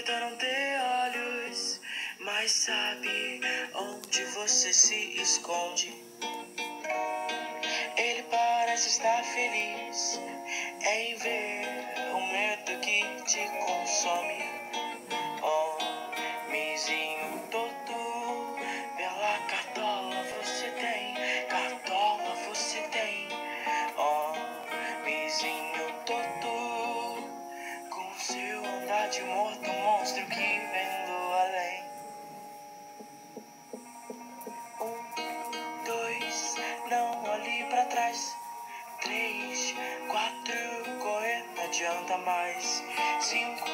até não ter olhos, mas sabe onde você se esconde. Ele parece estar feliz em ver o medo que te consome. Olhe pra trás. Três, quatro, correr não adianta mais. Cinco,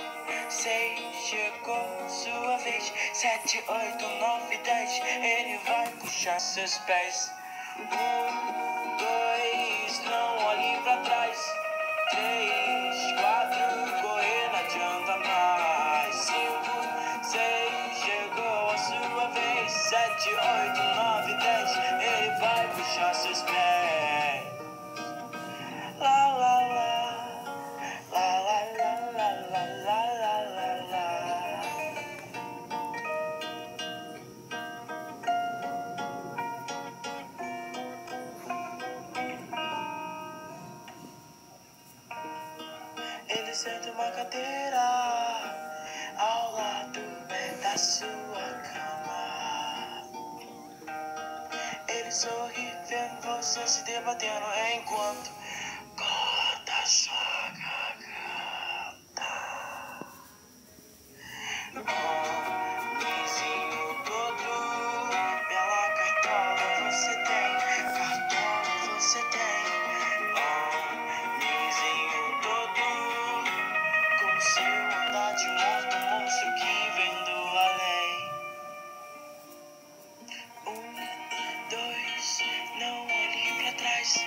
seis, chegou sua vez. Sete, oito, nove, dez, ele vai puxar seus pés. Um, dois, não olhe pra trás. Três, quatro, correr não adianta mais. Cinco, seis, chegou a sua vez. Sete, oito, nove, dez, ele vai puxar seus pés. Senta uma cadeira ao lado da sua cama. Ele sorri vendo você se debatendo enquanto corta sua garganta. De morto, que vem do além. Um, dois, não olhe pra trás.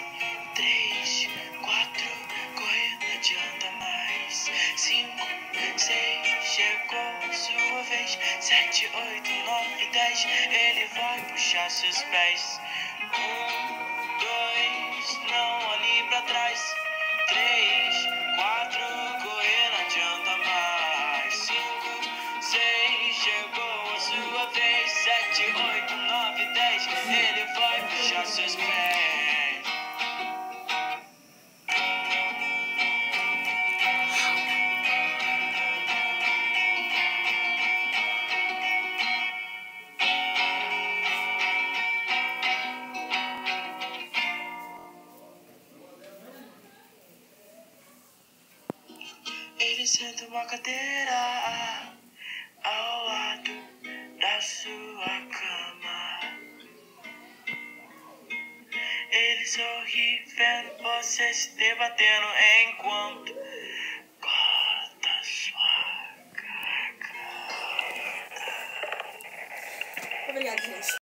Três, quatro, correr não adianta mais. Cinco, seis, chegou sua vez. Sete, oito, nove, dez, ele vai puxar seus pés. Um, dois, não olhe pra trás. 3, 7, 8, 9, 10. Ele vai puxar seus pés. Ele senta uma cadeira. Ele sorri vendo você se debatendo enquanto corta sua garganta. Obrigada, gente.